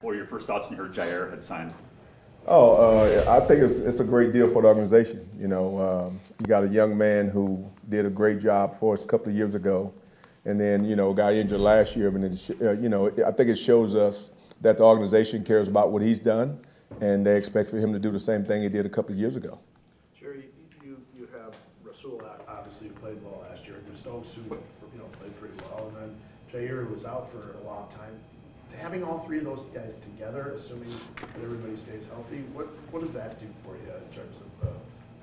What were your first thoughts when you heard Jaire had signed? Oh, uh, I think it's, it's a great deal for the organization. You know, um, you got a young man who did a great job for us a couple of years ago, and then you know got injured last year. I mean, it, uh, you know, I think it shows us that the organization cares about what he's done, and they expect for him to do the same thing he did a couple of years ago. Sure, you, you, you have Rasul obviously played well last year, Stokes who you know played pretty well, and then Jaire who was out for a long time having all three of those guys together, assuming that everybody stays healthy, what, what does that do for you in terms of uh,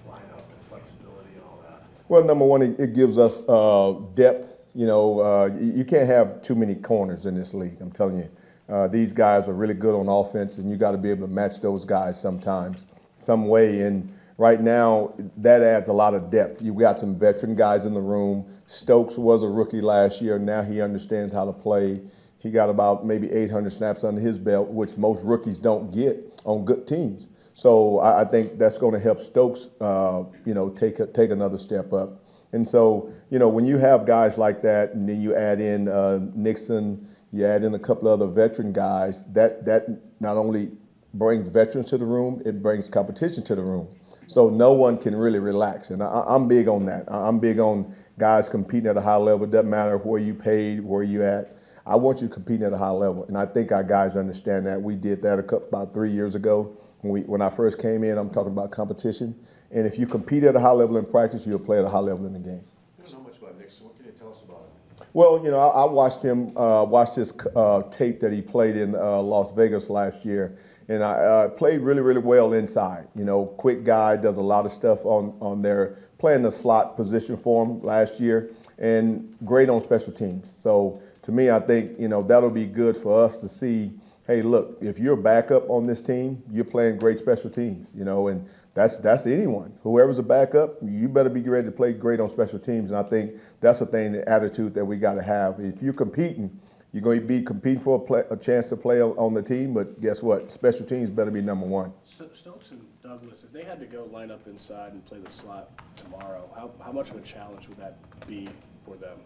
lineup and flexibility and all that? Well, number one, it, gives us uh, depth. You know, uh, you can't have too many corners in this league. I'm telling you, uh, these guys are really good on offense, and you got to be able to match those guys sometimes, some way. And right now, that adds a lot of depth. You've got some veteran guys in the room. Stokes was a rookie last year. Now he understands how to play. He got about maybe 800 snaps under his belt, which most rookies don't get on good teams. So I, I think that's going to help Stokes, uh, you know, take a, take another step up. And so, you know, when you have guys like that, and then you add in uh, Nixon, you add in a couple other veteran guys, that that not only brings veterans to the room, it brings competition to the room. So no one can really relax, and I, am big on that. I'm big on guys competing at a high level. Doesn't matter where you paid, where you at. I want you competing at a high level, and I think our guys understand that. We did that a couple, about three years ago when we when I first came in. I'm talking about competition, and if you compete at a high level in practice, you'll play at a high level in the game. You don't know much about Nixon. What can you tell us about him? Well, you know, I, I watched him uh, watched his uh, tape that he played in uh, Las Vegas last year, and I uh, played really, really well inside. You know, quick guy, does a lot of stuff on on there, playing the slot position for him last year, and great on special teams. So to me, I think you know that'll be good for us to see. Hey, look, if you're backup on this team, you're playing great special teams. You know, and that's that's anyone. Whoever's a backup, you better be ready to play great on special teams. And I think that's the thing, the attitude that we got to have. If you're competing, you're going to be competing for a, play, a, chance to play on the team. But guess what? Special teams better be number one. Stokes and Douglas, if they had to go line up inside and play the slot tomorrow, how, how much of a challenge would that be for them?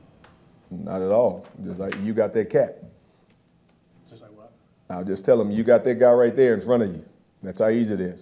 Not at all. Just like you got that cat. Just like what? I'll just tell them you got that guy right there in front of you. That's how easy it is.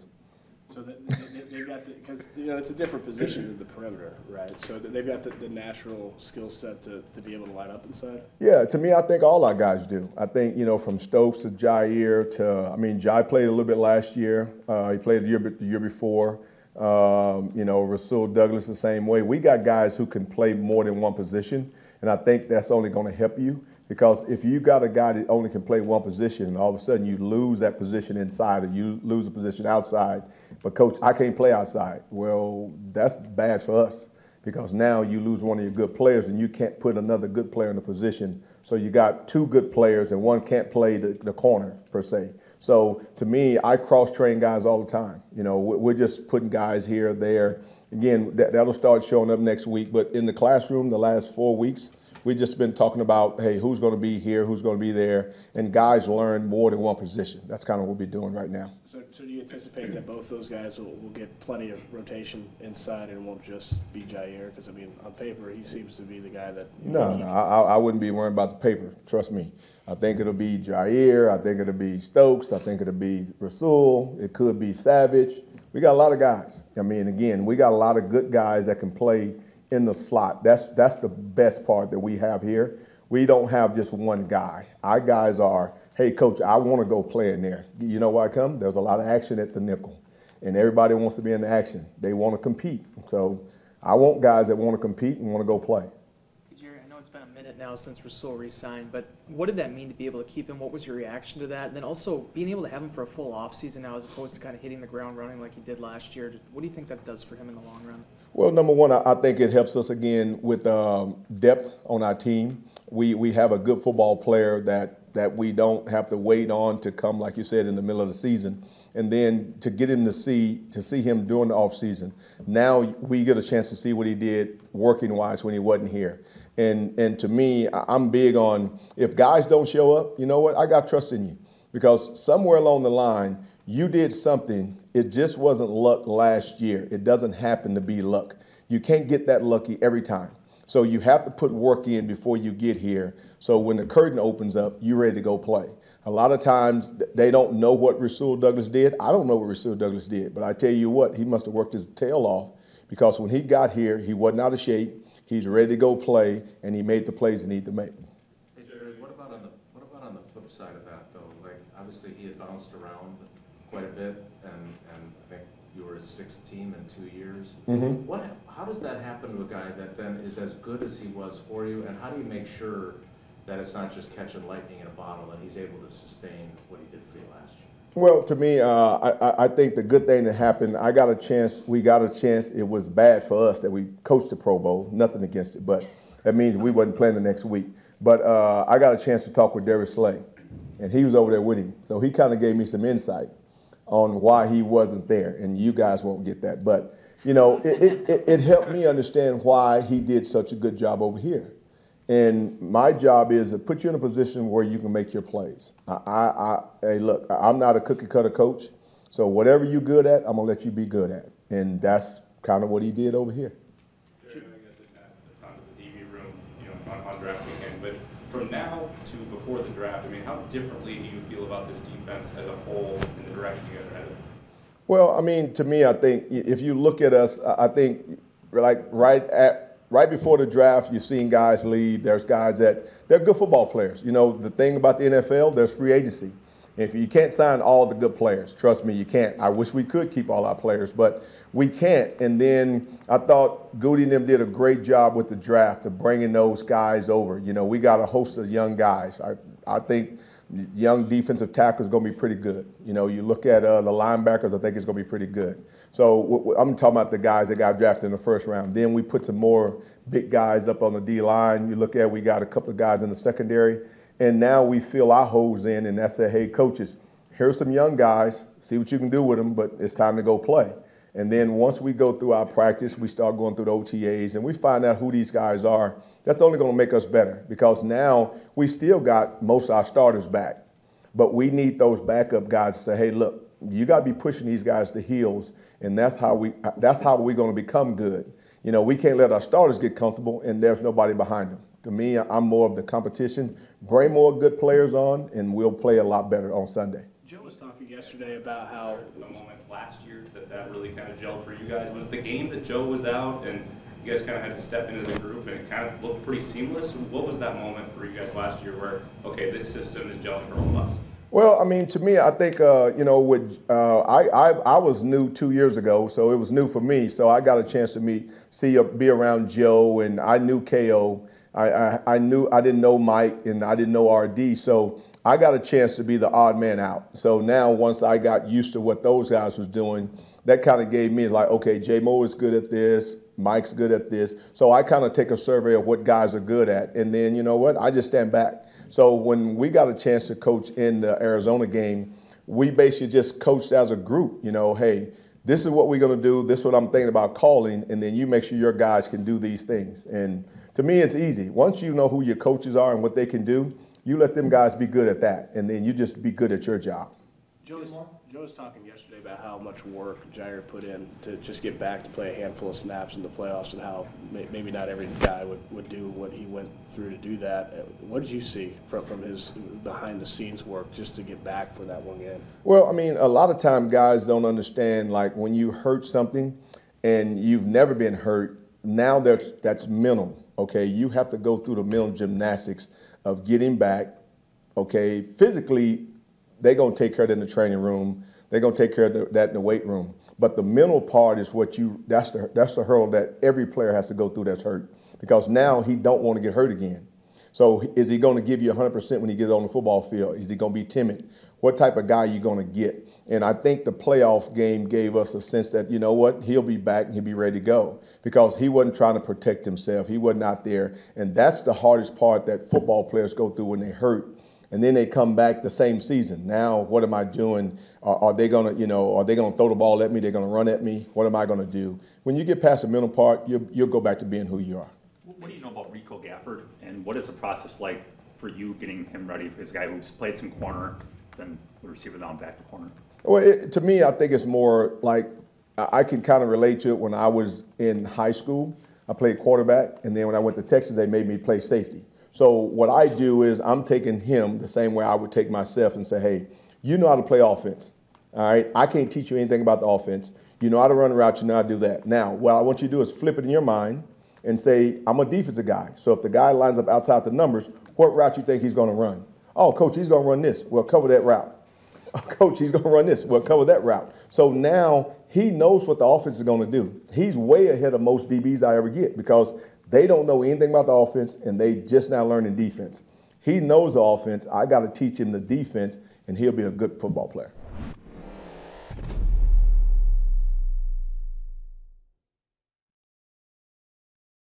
So they, they, have got because you know it's a different position than the perimeter, right? So they've got the, the natural skill set to, to be able to line up inside. Yeah, to me, I think all our guys do. I think you know from Stokes to Jaire to I mean, Jai played a little bit last year. Uh, he played the year the year before. Um, you know, Rasul Douglas the same way. We got guys who can play more than one position. And I think that's only going to help you because if you got a guy that only can play one position and all of a sudden you lose that position inside or you lose a position outside, but coach, I can't play outside. Well, that's bad for us because now you lose one of your good players and you can't put another good player in the position. So you got two good players and one can't play the, the corner per se. So to me, I cross train guys all the time. You know, we're just putting guys here, there again, that, that'll start showing up next week. But in the classroom, the last four weeks, we've just been talking about, hey, who's going to be here, who's going to be there, and guys learn more than one position. That's kind of what we're doing right now. So, so do you anticipate that both those guys will, will get plenty of rotation inside and won't just be Jaire? Because, I mean, on paper, he seems to be the guy that. No, no, I, I wouldn't be worrying about the paper. Trust me. I think it'll be Jaire. I think it'll be Stokes. I think it'll be Rasul. It could be Savage we got a lot of guys. I mean, again, we got a lot of good guys that can play in the slot. That's that's the best part that we have here. We don't have just one guy. Our guys are, hey, coach, I want to go play in there. You know why I come? There's a lot of action at the nickel, and everybody wants to be in the action. They want to compete. So I want guys that want to compete and want to go play minute now since Rasul re-signed, but what did that mean to be able to keep him? What was your reaction to that? And then also being able to have him for a full offseason now as opposed to kind of hitting the ground running like he did last year. What do you think that does for him in the long run? Well, number one, I think it helps us again with um, depth on our team. We, we have a good football player that, that we don't have to wait on to come, like you said, in the middle of the season and then to get him to see to see him during the off season. Now we get a chance to see what he did working wise when he wasn't here. And and to me, I'm big on if guys don't show up, you know what? I got trust in you because somewhere along the line you did something. It just wasn't luck last year. It doesn't happen to be luck. You can't get that lucky every time. So you have to put work in before you get here. So when the curtain opens up, you're ready to go play. A lot of times they don't know what Rasul Douglas did. I don't know what Rasul Douglas did, but I tell you what, he must have worked his tail off because when he got here, he wasn't out of shape. He's ready to go play, and he made the plays he needed to make. Hey Jerry, what about on the, what about on the flip side of that though? Like, obviously he had bounced around quite a bit and, and I think you were his sixth team in two years. Mhm. What, how does that happen to a guy that then is as good as he was for you? And how do you make sure that it's not just catching lightning in a bottle and he's able to sustain what he did for you last year? Well, to me, uh, I, I- think the good thing that happened, I got a chance, we got a chance, it was bad for us that we coached the Pro Bowl, nothing against it, but that means we wasn't playing the next week. But uh, I got a chance to talk with Darius Slay, and he was over there with him. So he kind of gave me some insight on why he wasn't there, and you guys won't get that. But, you know, it, it, it, it helped me understand why he did such a good job over here. And my job is to put you in a position where you can make your plays. I, I, I hey, look, I'm not a cookie cutter coach, so whatever you're good at, I'm gonna let you be good at, and that's kind of what he did over here. Jerry, I know you guys didn't have a ton of the DB room, you know, on, on draft weekend, but from now to before the draft, I mean, how differently do you feel about this defense as a whole in the direction you guys are headed? Well, I mean, to me, I think if you look at us, I think like right at right before the draft, you've seen guys leave. There's guys that they're good football players. You know, the thing about the NFL, there's free agency. If you can't sign all the good players, trust me, you can't. I wish we could keep all our players, but we can't. And then I thought Gutey and them did a great job with the draft of bringing those guys over. You know, we got a host of young guys. I, I think young defensive tackles going to be pretty good. You know, you look at uh, the linebackers, I think it's going to be pretty good. So I'm talking about the guys that got drafted in the first round. Then we put some more big guys up on the D line. You look at we got a couple of guys in the secondary, and now we fill our holes in, and that's a hey coaches, here's some young guys. See what you can do with them, but it's time to go play. And then once we go through our practice, we start going through the OTAs and we find out who these guys are. That's only going to make us better because now we still got most of our starters back. But we need those backup guys to say, hey, look, you got to be pushing these guys to heels, and that's how we that's how we're going to become good. You know, we can't let our starters get comfortable and there's nobody behind them. To me, I'm more of the competition. Bring more good players on, and we'll play a lot better on Sunday. Joe was talking yesterday about how The moment last year that that really kind of gelled for you guys, was the game that Joe was out and you guys kind of had to step in as a group and it kind of looked pretty seamless? What was that moment for you guys last year where, okay, this system is gelling for all of us? Well, I mean, to me, I think uh, you know, with uh, I, I I was new two years ago, so it was new for me. So I got a chance to meet, see, uh, be around Joe, and I knew Ko. I, I I knew I didn't know Mike, and I didn't know RD. So I got a chance to be the odd man out. So now, once I got used to what those guys was doing, that kind of gave me like, okay, J Mo is good at this. Mike's good at this. So I kind of take a survey of what guys are good at, and then you know what? I just stand back. So when we got a chance to coach in the Arizona game, we basically just coached as a group. You know, hey, this is what we're going to do. This is what I'm thinking about calling, and then you make sure your guys can do these things. And to me, it's easy. Once you know who your coaches are and what they can do, you let them guys be good at that, and then you just be good at your job. Joe was, Joe was talking yesterday about how much work Jaire put in to just get back to play a handful of snaps in the playoffs and how may, maybe not every guy would, would do what he went through to do that. Uh, What did you see from, from his behind the scenes work just to get back for that one game? Well, I mean, a lot of time guys don't understand like when you hurt something and you've never been hurt, now that's that's mental. Okay, you have to go through the mental gymnastics of getting back. Okay, physically, they're gonna take care of that in the training room. They're gonna take care of that in the weight room. But the mental part is what you that's the that's the hurdle that every player has to go through that's hurt because now he don't want to get hurt again. So is he going to give you 100% when he gets on the football field? Is he going to be timid? What type of guy are you going to get? And I think the playoff game gave us a sense that, you know what, he'll be back and he'll be ready to go because he wasn't trying to protect himself. He wasn't out there. And that's the hardest part that football players go through when they hurt. And then they come back the same season. Now, what am I doing? Are, are they going to, you know, are they going to throw the ball at me? They're going to run at me? What am I going to do? When you get past the mental part, you'll, you'll go back to being who you are. What do you know about Rico Gafford, and what is the process like for you getting him ready? This guy who's played some corner, then the receiver down back to corner. Well, it, to me, I think it's more like I I can kind of relate to it when I was in high school. I played quarterback, and then when I went to Texas, they made me play safety. So what I do is I'm taking him the same way I would take myself and say, hey, you know how to play offense. All right. I can't teach you anything about the offense. You know how to run a route, you know how to do that. Now, what I want you to do is flip it in your mind and say, I'm a defensive guy. So if the guy lines up outside the numbers, what route you think he's going to run? Oh, coach, he's going to run this. Well, cover that route. Coach, he's going to run this. Well, cover that route. So now he knows what the offense is going to do. He's way ahead of most DBs I ever get because they don't know anything about the offense and they just now learning defense. He knows the offense. I got to teach him the defense, and he'll be a good football player.